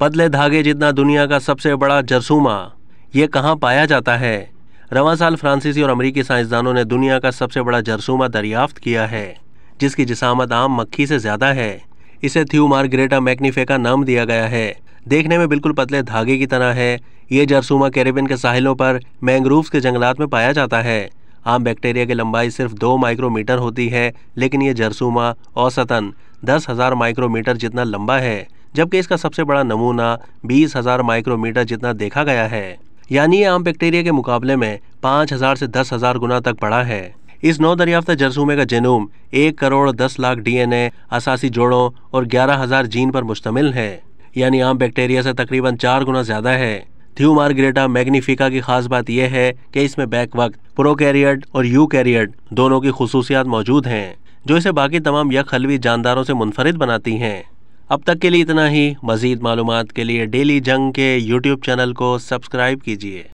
पतले धागे जितना दुनिया का सबसे बड़ा जरसूमा, ये कहाँ पाया जाता है? रवा साल फ्रांसीसी और अमरीकी साइंसदानों ने दुनिया का सबसे बड़ा जरसूमा दरियाफ्त किया है, जिसकी जिसामत आम मक्खी से ज़्यादा है। इसे थ्यू मार्ग्रेटा मैग्नीफे का नाम दिया गया है। देखने में बिल्कुल पतले धागे की तरह है। ये जरसूमा कैरेबियन के साहिलों पर मैंग्रोव्स के जंगलात में पाया जाता है। आम बैक्टीरिया की लंबाई सिर्फ़ दो माइक्रोमीटर होती है, लेकिन ये जरसूमा औसतन दस हज़ार माइक्रोमीटर जितना लंबा है। जबकि इसका सबसे बड़ा नमूना बीस हज़ार माइक्रोमीटर जितना देखा गया है। यानी ये आम बैक्टीरिया के मुकाबले में पाँच हज़ार से दस हज़ार गुना तक बड़ा है। इस नौ दरियाफ्ता जरसूमे का जेनूम एक करोड़ दस लाख डीएनए, असासी जोड़ों और ग्यारह हज़ार जीन पर मुश्तमिल है। यानी आम बैक्टीरिया से तकरीबन चार गुना ज़्यादा है। थ्यू मार्ग्रेटा मैग्निफिका की खास बात यह है कि इसमें बैक वक्त प्रोकैरियट और यू कैरियट दोनों की खसूसियात मौजूद हैं, जो इसे बाकी तमाम यक हलवी जानदारों से मुनफरद बनाती हैं। अब तक के लिए इतना ही। मजीद मालूम के लिए डेली जंग के यूट्यूब चैनल को सब्सक्राइब कीजिए।